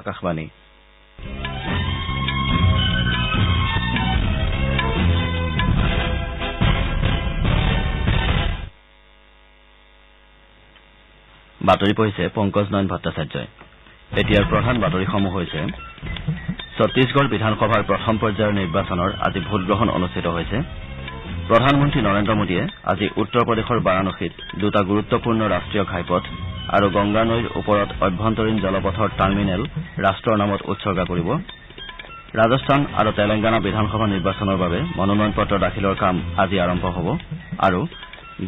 আকাশবাণী। বাতৰি পঢ়িছে পংকজ নয়ন ভট্টাচাৰ্যই। এতিয়াৰ প্ৰধান বাতৰিসমূহ হৈছে ছত্তিশগড় বিধানসভাৰ প্ৰথম পৰ্যায়ৰ নিৰ্বাচনৰ আজি ভোটগ্ৰহণ অনুষ্ঠিত হৈছে। প্ৰধানমন্ত্ৰী নৰেন্দ্ৰ মোদীয়ে আজি উত্তৰ প্ৰদেশৰ বাৰাণসীত দুটা গুৰুত্বপূৰ্ণ ৰাষ্ট্ৰীয় ঘাইপথ আৰু গংগা নৈৰ ওপৰত অভ্যন্তৰীণ জলপথৰ টাৰ্মিনেল ৰাষ্ট্ৰৰ নামত উৎসৰ্গা কৰিব। ৰাজস্থান আৰু তেলেংগানা বিধানসভা নিৰ্বাচনৰ বাবে মনোনয়ন পত্ৰ দাখিলৰ কাম আজি আৰম্ভ হ'ব। আৰু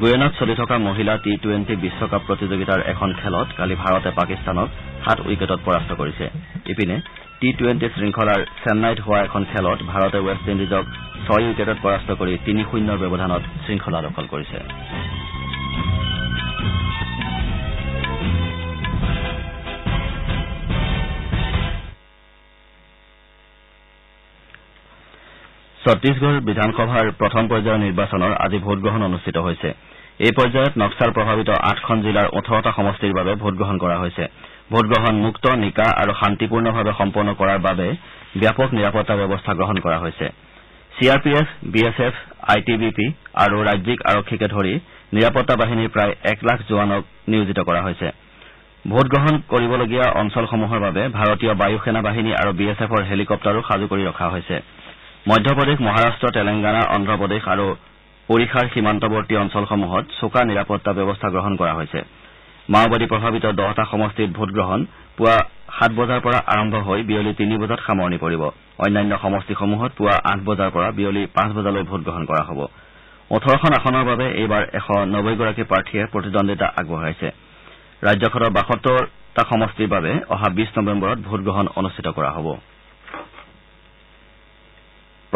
গুয়েনাত চলি থকা মহিলা টি টুৱেণ্টি বিশ্বকাপ প্ৰতিযোগিতাৰ এখন খেলত কালি ভাৰতে পাকিস্তানক সাত উইকেটত পৰাস্ত কৰিছে। ইপিনে টি টুৱেণ্টি শৃংখলাৰ চেন্নাইত হোৱা এখন খেলত ভাৰতে ৱেষ্ট ইণ্ডিজক ছয় উইকেটত পৰাস্ত কৰি তিনি শূন্যৰ ব্যৱধানত শৃংখলা দখল কৰিছে। ছত্তিশগড় বিধানসভাৰ প্ৰথম পৰ্যায়ৰ নিৰ্বাচনৰ আজি ভোটগ্ৰহণ অনুষ্ঠিত হৈছে। এই পৰ্যায়ত নক্সাল প্ৰভাৱিত আঠখন জিলাৰ ওঠৰটা সমষ্টিৰ বাবে ভোটগ্ৰহণ কৰা হৈছে। ভোটগ্ৰহণ মুক্ত নিকা আৰু শান্তিপূৰ্ণভাৱে সম্পন্ন কৰাৰ বাবে ব্যাপক নিৰাপত্তা ব্যৱস্থা গ্ৰহণ কৰা হৈছে। C R P F B S F I T B P আৰু ৰাজ্যিক আৰক্ষীকে ধৰি নিৰাপত্তা বাহিনীৰ প্ৰায় এক লাখ জোৱানক নিয়োজিত কৰা হৈছে। ভোটগ্ৰহণ কৰিবলগীয়া অঞ্চলসমূহৰ বাবে ভাৰতীয় বায়ু সেনা বাহিনী আৰু বি এছ এফৰ হেলিকপ্তাৰো সাজু কৰি ৰখা হৈছে। মধ্যপ্ৰদেশ মহাৰাট্ট তেলেংগানা অন্ধ্ৰপ্ৰদেশ আৰু ওড়িশাৰ সীমান্তৱৰ্তী অঞ্চলসমূহত চোকা নিৰাপত্তা ব্যৱস্থা গ্ৰহণ কৰা হৈছে। মাওবাদী প্ৰভাৱিত দহটা সমষ্টিত ভোটগ্ৰহণ পুৱা সাত বজাৰ পৰা আৰম্ভ হৈ বিয়লি তিনি বজাত সামৰণি পৰিব। অন্যান্য সমষ্টিসমূহত পুৱা আঠ বজাৰ পৰা বিয়লি পাঁচ বজালৈ ভোটগ্ৰহণ কৰা হ'ব। ওঠৰখন আসনৰ বাবে এইবাৰ এশ নব্বৈগৰাকী প্ৰাৰ্থীয়ে প্ৰতিদ্বন্দ্বিতা আগবঢ়াইছে। ৰাজ্যখনৰ বাসত্তৰটা সমষ্টিৰ বাবে অহা বিছ নৱেম্বৰত ভোটগ্ৰহণ অনুষ্ঠিত কৰা হ'ব।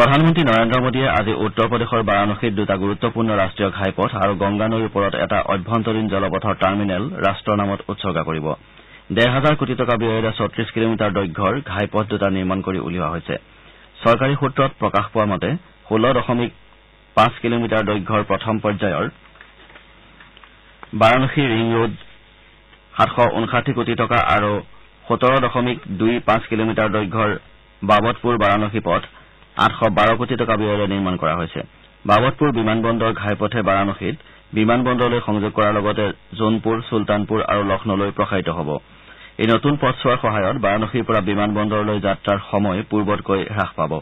প্ৰধানমন্ত্ৰী নৰেন্দ্ৰ মোদীয়ে আজি উত্তৰ প্ৰদেশৰ বাৰাণসীত দুটা গুৰুত্বপূৰ্ণ ৰাষ্ট্ৰীয় ঘাইপথ আৰু গংগা নৈৰ ওপৰত এটা অভ্যন্তৰীণ জলপথৰ টাৰ্মিনেল ৰাষ্ট্ৰৰ নামত উৎসৰ্গা কৰিব। ডেৰ হাজাৰ কোটি টকা ব্যয়েৰে চৌত্ৰিশ কিলোমিটাৰ দৈৰ্ঘ্যৰ ঘাইপথ দুটা নিৰ্মাণ কৰি উলিওৱা হৈছে। চৰকাৰী সূত্ৰত প্ৰকাশ পোৱা মতে ষোল্ল দশমিক পাঁচ কিলোমিটাৰ দৈৰ্ঘ্যৰ প্ৰথম পৰ্যায়ৰ বাৰাণসী ৰিং ৰোড সাতশ ঊনষাঠি কোটি টকা আৰু সোতৰ দশমিক দুই পাঁচ কিলোমিটাৰ দৈৰ্ঘ্যৰ বাবতপুৰ বাৰাণসী পথ আঠশ বাৰ কোটি টকা ব্যয়েৰে নিৰ্মাণ কৰা হৈছে। বাবতপুৰ বিমান বন্দৰ ঘাইপথে বাৰাণসীত বিমান বন্দৰলৈ সংযোগ কৰাৰ লগতে জোনপুৰ চুলতানপুৰ আৰু লক্ষ্ণৌলৈ প্ৰসাৰিত হ'ব। এই নতুন পথছোৱাৰ সহায়ত বাৰাণসীৰ পৰা বিমান বন্দৰলৈ যাত্ৰাৰ সময় পূৰ্বতকৈ হ্ৰাস পাব।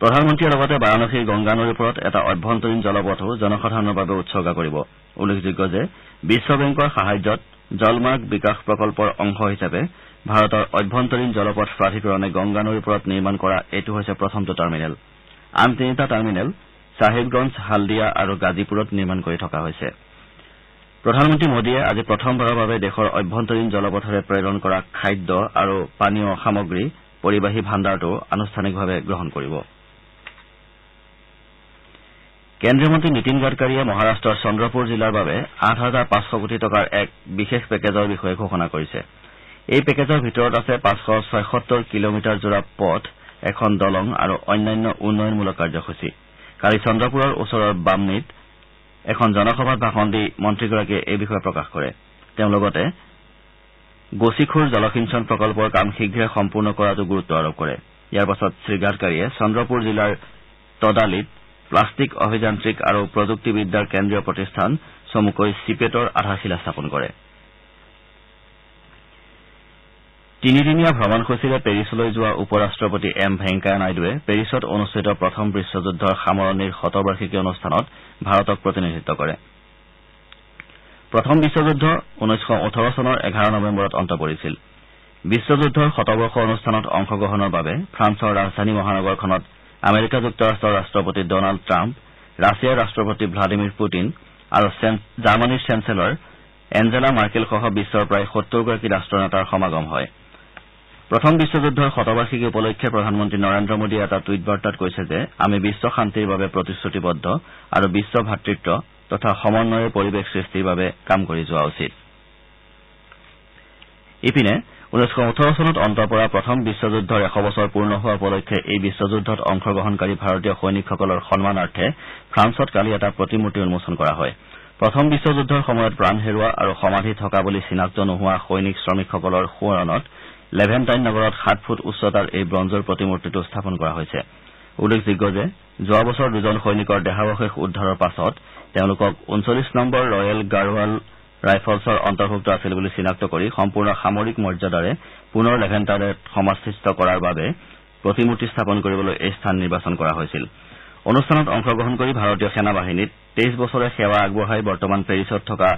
প্ৰধানমন্ত্ৰীয়ে লগতে বাৰাণসীৰ গংগা নৈৰ ওপৰত এটা অভ্যন্তৰীণ জলপথো জনসাধাৰণৰ বাবে উৎসৰ্গা কৰিব। উল্লেখযোগ্য যে বিশ্ব বেংকৰ সাহায্যত জলমাৰ্গ বিকাশ প্ৰকল্পৰ অংশ হিচাপে ভাৰতৰ অভ্যন্তৰীণ জলপথ প্ৰাধিকৰণে গংগা নৈৰ ওপৰত নিৰ্মাণ কৰা এইটো হৈছে প্ৰথমটো টাৰ্মিনেল। আন তিনিটা টাৰ্মিনেল চাহিবগঞ্জ হালদিয়া আৰু গাজীপুৰত নিৰ্মাণ কৰি থকা হৈছে। প্ৰধানমন্ত্ৰী মোদীয়ে আজি প্ৰথমবাৰৰ বাবে দেশৰ অভ্যন্তৰীণ জলপথেৰে প্ৰেৰণ কৰা খাদ্য আৰু পানীয় সামগ্ৰী পৰিবাহী ভাণ্ডাৰটো আনুষ্ঠানিকভাৱে গ্ৰহণ কৰিব। কেন্দ্ৰীয় মন্ত্ৰী নীতিন গাডকাৰীয়ে মহাৰাট্টৰ চন্দ্ৰপুৰ জিলাৰ বাবে আঠ হাজাৰ পাঁচশ কোটি টকাৰ এক বিশেষ পেকেজৰ বিষয়ে ঘোষণা কৰিছে। এই পেকেজৰ ভিতৰত আছে পাঁচশ ছয়সত্তৰ কিলোমিটাৰজোৰা পথ এখন দলং আৰু অন্যান্য উন্নয়নমূলক কাৰ্যসূচী। কালি চন্দ্ৰপুৰৰ ওচৰৰ বামনিত এখন জনসভাত ভাষণ দি মন্ত্ৰীগৰাকীয়ে এই বিষয়ে প্ৰকাশ কৰে। তেওঁ লগতে গোচিখুৰ জলসিঞ্চন প্ৰকল্পৰ কাম শীঘ্ৰে সম্পূৰ্ণ কৰাটো গুৰুত্ব আৰোপ কৰে। ইয়াৰ পাছত শ্ৰীগাডকাৰীয়ে চন্দ্ৰপুৰ জিলাৰ তদালিত প্লাষ্টিক অভিযান্ত্ৰিক আৰু প্ৰযুক্তিবিদ্যাৰ কেন্দ্ৰীয় প্ৰতিষ্ঠান চমুকৈ চিপেটৰ আধাৰশিলা স্থাপন কৰে। তিনিদিনীয়া ভ্ৰমণসূচীৰে পেৰিছলৈ যোৱা উপ ৰাষ্ট্ৰপতি এম ভেংকায়া নাইডুৱে পেৰিছত অনুষ্ঠিত প্ৰথম বিশ্বযুদ্ধৰ সামৰণিৰ শতবাৰ্ষিকী অনুষ্ঠানত ভাৰতক প্ৰতিনিধিত্ব কৰে। প্ৰথম বিশ্বযুদ্ধ ঊনৈছশ ওঠৰ চনৰ এঘাৰ নৱেম্বৰত অন্ত পৰিছিল। বিশ্বযুদ্ধৰ শতবৰ্ষ অনুষ্ঠানত অংশগ্ৰহণৰ বাবে ফ্ৰান্সৰ ৰাজধানী মহানগৰখনত আমেৰিকা যুক্তৰাষ্ট্ৰৰ ৰাষ্ট্ৰপতি ডনাল্ড ট্ৰাম্প ৰাছিয়াৰ ৰাষ্ট্ৰপতি ভ্লাডিমিৰ পুটিন আৰু জাৰ্মানীৰ চেঞ্চেলৰ এঞ্জেলা মাৰ্কেলসহ বিশ্বৰ প্ৰায় সত্তৰগৰাকী ৰাষ্ট্ৰনেতাৰ সমাগম হয়। প্ৰথম বিশ্বযুদ্ধৰ শতবাৰ্ষিকী উপলক্ষে প্ৰধানমন্ত্ৰী নৰেন্দ্ৰ মোদীয়ে এটা টুইট বাৰ্তাত কৈছে যে আমি বিশ্ব শান্তিৰ বাবে প্ৰতিশ্ৰুতিবদ্ধ আৰু বিশ্ব ভাতৃত্ব তথা সমন্বয়ৰ পৰিৱেশ সৃষ্টিৰ বাবে কাম কৰি যোৱা উচিত। ইপিনে ঊনৈছশ ওঠৰ চনত অন্ত পৰা প্ৰথম বিশ্বযুদ্ধৰ এশ বছৰ পূৰ্ণ হোৱা উপলক্ষে এই বিশ্বযুদ্ধত অংশগ্ৰহণকাৰী ভাৰতীয় সৈনিকসকলৰ সন্মানাৰ্থে ফ্ৰান্সত কালি এটা প্ৰতিমূৰ্তি উন্মোচন কৰা হয়। প্ৰথম বিশ্বযুদ্ধৰ সময়ত প্ৰাণ হেৰুওৱা আৰু সমাধি থকা বুলি চিনাক্ত নোহোৱা সৈনিক শ্ৰমিকসকলৰ সোঁৱৰণত লেভেণ্টাইন নগৰত সাত ফুট উচ্চতাৰ এই ব্ৰঞ্জৰ প্ৰতিমূৰ্তিটো স্থাপন কৰা হৈছে। উল্লেখযোগ্য যে যোৱা বছৰ দুজন সৈনিকৰ দেহাৱশেষ উদ্ধাৰৰ পাছত তেওঁলোকক ঊনচল্লিছ নম্বৰ ৰয়েল গাড়ৱাল ৰাইফলছৰ অন্তৰ্ভুক্ত আছিল বুলি চিনাক্ত কৰি সম্পূৰ্ণ সামৰিক মৰ্যাদাৰে পুনৰ লেভেণ্টাইনত সমাধিস্থ কৰাৰ বাবে প্ৰতিমূৰ্তি স্থাপন কৰিবলৈ এই স্থান নিৰ্বাচন কৰা হৈছিল। অনুষ্ঠানত অংশগ্ৰহণ কৰি ভাৰতীয় সেনা বাহিনীত তেইছ বছৰে সেৱা আগবঢ়াই বৰ্তমান পেৰিছত থকা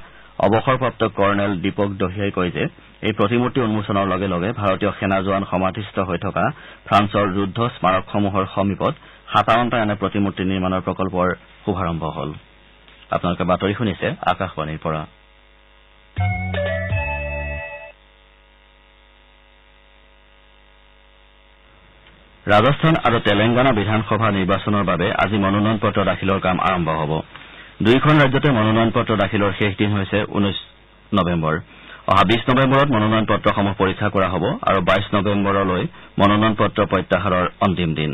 অৱসৰপ্ৰাপ্ত কৰ্ণেল দীপক দহিয়াই কয় যে এই প্ৰতিমূৰ্তি উন্মোচনৰ লগে লগে ভাৰতীয় সেনা জোৱান সমাধিস্থ হৈ থকা ফ্ৰান্সৰ যুদ্ধ স্মাৰকসমূহৰ সমীপত সাতাৱন্নটা এনে প্ৰতিমূৰ্তি নিৰ্মাণৰ প্ৰকল্পৰ শুভাৰম্ভ হল। ৰাজস্থান আৰু তেলেংগানা বিধানসভা নিৰ্বাচনৰ বাবে আজি মনোনয়ন পত্ৰ দাখিলৰ কাম আৰম্ভ হব। দুয়োখন ৰাজ্যতে মনোনয়ন পত্ৰ দাখিলৰ শেষ দিন হৈছে ঊনৈশ নৱেম্বৰ। অহা বিশ নৱেম্বৰত মনোনয়ন পত্ৰসমূহ পৰীক্ষা কৰা হ'ব আৰু বাইশ নৱেম্বৰলৈ মনোনয়ন পত্ৰ প্ৰত্যাহাৰৰ অন্তিম দিন।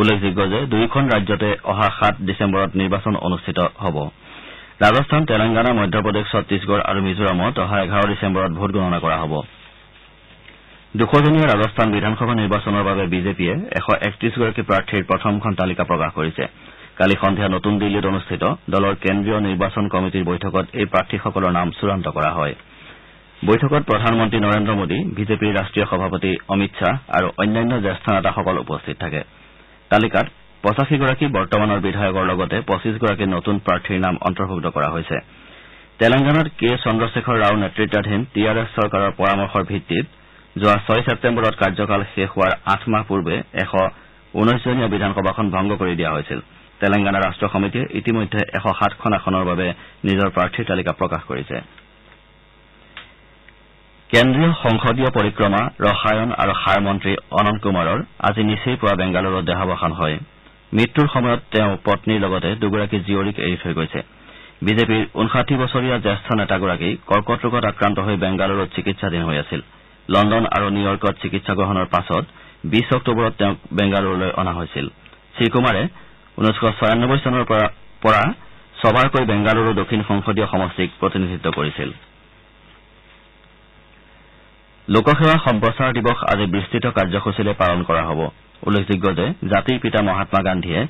উল্লেখযোগ্য যে দুয়োখন ৰাজ্যতে অহা সাত ডিচেম্বৰত নিৰ্বাচন অনুষ্ঠিত হ'ব। ৰাজস্থান তেলেংগানা মধ্যপ্ৰদেশ ছত্তিশগড় আৰু মিজোৰামত অহা এঘাৰ ডিচেম্বৰত ভোটগণনা কৰা হ'ব। দুশজনীয়া ৰাজস্থান বিধানসভা নিৰ্বাচনৰ বাবে বিজেপিয়ে এশ একত্ৰিশগৰাকী প্ৰাৰ্থীৰ প্ৰথমখন তালিকা প্ৰকাশ কৰিছে। কালি সন্ধিয়া নতুন দিল্লীত অনুষ্ঠিত দলৰ কেন্দ্ৰীয় নিৰ্বাচন কমিটিৰ বৈঠকত এই প্ৰাৰ্থীসকলৰ নাম চূড়ান্ত কৰা হয়। বৈঠকত প্ৰধানমন্ত্ৰী নৰেন্দ্ৰ মোদী বিজেপিৰ ৰাষ্ট্ৰীয় সভাপতি অমিত শ্বাহ আৰু অন্যান্য জ্যেষ্ঠ নেতাসকল উপস্থিত থাকে। তালিকাত পঁচাশীগৰাকী বৰ্তমানৰ বিধায়কৰ লগতে পঁচিছগৰাকী নতুন প্ৰাৰ্থীৰ নাম অন্তৰ্ভুক্ত কৰা হৈছে। তেলেংগানাত কে চন্দ্ৰশেখৰ ৰাও নেতৃত্বাধীন টি আৰ এছ চৰকাৰৰ পৰামৰ্শৰ ভিত্তিত যোৱা ছয় ছেপ্তেম্বৰত কাৰ্যকাল শেষ হোৱাৰ আঠ মাহ পূৰ্বে এশ ঊনৈশজনীয়া বিধানসভাখন ভংগ কৰি দিয়া হৈছিল। তেলেংগানা ৰাষ্ট সমিতিয়ে ইতিমধ্যে এশ সাতখন আসনৰ বাবে নিজৰ প্ৰাৰ্থীৰ তালিকা প্ৰকাশ কৰিছে। কেন্দ্ৰীয় সংসদীয় পৰিক্ৰমা ৰসায়ন আৰু সাৰ মন্ত্ৰী অনন্ত কুমাৰৰ আজি নিচেই পুৱা বেংগালুৰুত দেহাৱসান হয়। মৃত্যুৰ সময়ত তেওঁ পন্নীৰ লগতে দুগৰাকী জীয়ৰীক এৰি থৈ গৈছে। বিজেপিৰ ঊনষাঠি বছৰীয়া জ্যেষ্ঠ নেতাগৰাকী কৰ্কট ৰোগত আক্ৰান্ত হৈ বেংগালুৰুত চিকিৎসাধীন হৈ আছিল। লণ্ডন আৰু নিউয়ৰ্কত চিকিৎসা গ্ৰহণৰ পাছত বিশ অক্টোবৰত তেওঁক বেংগালুৰুলৈ অনা হৈছিল। শ্ৰীকুমাৰে ঊনৈছশ ছয়ানব্বৈ চনৰ পৰা ছবাৰকৈ বেংগালুৰু দক্ষিণ সংসদীয় সমষ্টিক প্ৰতিনিধিত্ব কৰিছিল। লোকসেৱা সম্প্ৰচাৰ দিৱস আজি বিস্তৃত কাৰ্যসূচীৰে পালন কৰা হ'ব। উল্লেখযোগ্য যে জাতিৰ পিতা মহাম্মা গান্ধীয়ে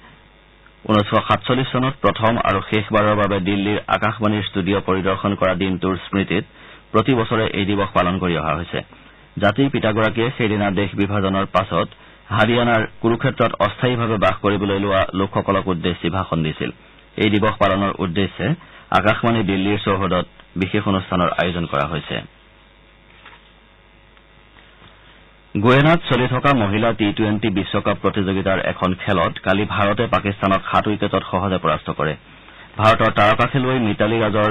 ঊনৈছশ সাতচল্লিছ চনত প্ৰথম আৰু শেষবাৰৰ বাবে দিল্লীৰ আকাশবাণীৰ ষ্টুডিঅ' পৰিদৰ্শন কৰা দিনটোৰ স্মৃতিত প্ৰতি বছৰে এই দিৱস পালন কৰি অহা হৈছে। জাতিৰ পিতাগৰাকীয়ে সেইদিনা দেশ বিভাজনৰ পাছত হাৰিয়ানাৰ কুৰুক্ষেত্ৰত অস্থায়ীভাৱে বাস কৰিবলৈ লোৱা লোকসকলক উদ্দেশ্যি ভাষণ দিছিল। এই দিৱস পালনৰ উদ্দেশ্যে আকাশবাণী দিল্লীৰ চৌহদত বিশেষ অনুষ্ঠানৰ আয়োজন কৰা হৈছে। গুৱেনাত চলি থকা মহিলা টি টুৱেণ্টি বিশ্বকাপ প্ৰতিযোগিতাৰ এখন খেলত কালি ভাৰতে পাকিস্তানক সাত উইকেটত সহজে পৰাস্ত কৰে। ভাৰতৰ তাৰকা খেলুৱৈ মিতালী ৰাজৰ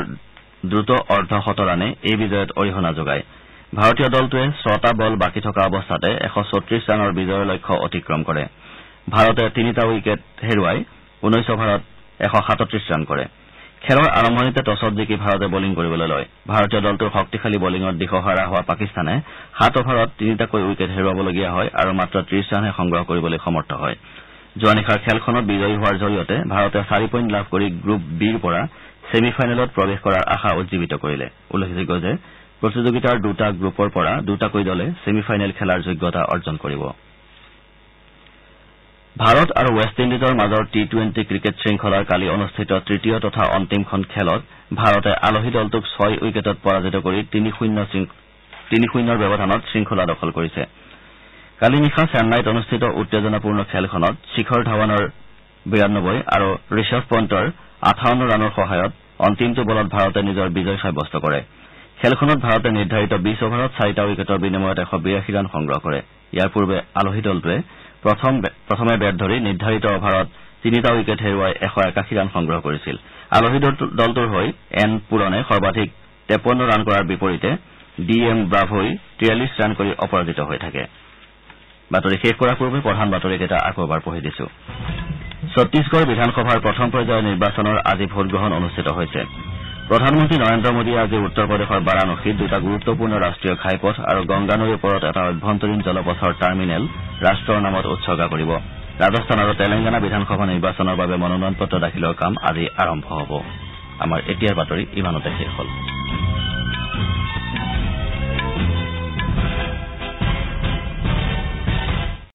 দ্ৰুত অৰ্ধ শতৰানে এই বিজয়ত অৰিহণা যোগায়। ভাৰতীয় দলটোৱে ছটা বল বাকী থকা অৱস্থাতে এশ চৌত্ৰিশ ৰানৰ বিজয়ৰ লক্ষ্য অতিক্ৰম কৰে। ভাৰতে তিনিটা উইকেট হেৰুৱাই ঊনৈশ অভাৰত এশ সাতত্ৰিশ ৰান কৰে। খেলৰ আৰম্ভণিতে টছত জিকি ভাৰতে বলিং কৰিবলৈ লয়। ভাৰতীয় দলটোৰ শক্তিশালী বলিঙত দিশহাৰা হোৱা পাকিস্তানে সাত অভাৰত তিনিটাকৈ উইকেট হেৰুৱাবলগীয়া হয় আৰু মাত্ৰ ত্ৰিশ ৰানহে সংগ্ৰহ কৰিবলৈ সমৰ্থ হয়। যোৱা নিশাৰ খেলখনত বিজয়ী হোৱাৰ জৰিয়তে ভাৰতে চাৰি পইণ্ট লাভ কৰি গ্ৰুপ বিৰ পৰা ছেমি ফাইনেলত প্ৰৱেশ কৰাৰ আশা উজ্জীৱিত কৰিলে। উল্লেখযোগ্য যে প্ৰতিযোগিতাৰ দুটা গ্ৰুপৰ পৰা দুটাকৈ দলে ছেমি ফাইনেল খেলাৰ যোগ্যতা অৰ্জন কৰিব। ভাৰত আৰু ৱেষ্ট ইণ্ডিজৰ মাজৰ টি টুৱেণ্টি ক্ৰিকেট শৃংখলাৰ কালি অনুষ্ঠিত তৃতীয় তথা অন্তিমখন খেলত ভাৰতে আলহী দলটোক ছয় উইকেটত পৰাজিত কৰি তিনি শূন্যৰ ব্যৱধানত শৃংখলা দখল কৰিছে। কালি নিশা চেন্নাইত অনুষ্ঠিত উত্তেজনাপূৰ্ণ খেলখনত শিখৰ ধাৱানৰ বিৰান্নবৈ আৰু ঋষভ পণ্টৰ আঠাৱন্ন ৰানৰ সহায়ত অন্তিমটো বলত ভাৰতে নিজৰ বিজয় সাব্যস্ত কৰে। খেলখনত ভাৰতে নিৰ্ধাৰিত বিছ অভাৰত চাৰিটা উইকেটৰ বিনিময়ত এশ বিৰাশী ৰান সংগ্ৰহ কৰে। ইয়াৰ পূৰ্বে আলহী দলটোৱে প্ৰথমে বেট ধৰি নিৰ্ধাৰিত অভাৰত তিনিটা উইকেট হেৰুৱাই এশ একাশী ৰান সংগ্ৰহ কৰিছিল। আলহী দলটোৰ হৈ এন পুৰণে সৰ্বাধিক তেপন্ন ৰান কৰাৰ বিপৰীতে ডি এম ব্ৰাভোই তিয়াল্লিছ ৰান কৰি অপৰাজিত হৈ থাকে। ছত্তিশগড় বিধানসভাৰ প্ৰথম পৰ্যায়ৰ নিৰ্বাচনৰ আজি ভোটগ্ৰহণ অনুষ্ঠিত হৈছে। প্ৰধানমন্ত্ৰী নৰেন্দ্ৰ মোদীয়ে আজি উত্তৰ প্ৰদেশৰ বাৰাণসীত দুটা গুৰুত্বপূৰ্ণ ৰাষ্ট্ৰীয় ঘাইপথ আৰু গংগা নৈৰ ওপৰত এটা অভ্যন্তৰীণ জলপথৰ টাৰ্মিনেল ৰাষ্ট্ৰৰ নামত উৎসৰ্গা কৰিব। ৰাজস্থান আৰু তেলেংগানা বিধানসভা নিৰ্বাচনৰ বাবে মনোনয়ন পত্ৰ দাখিলৰ কাম আজি আৰম্ভ হ'ব।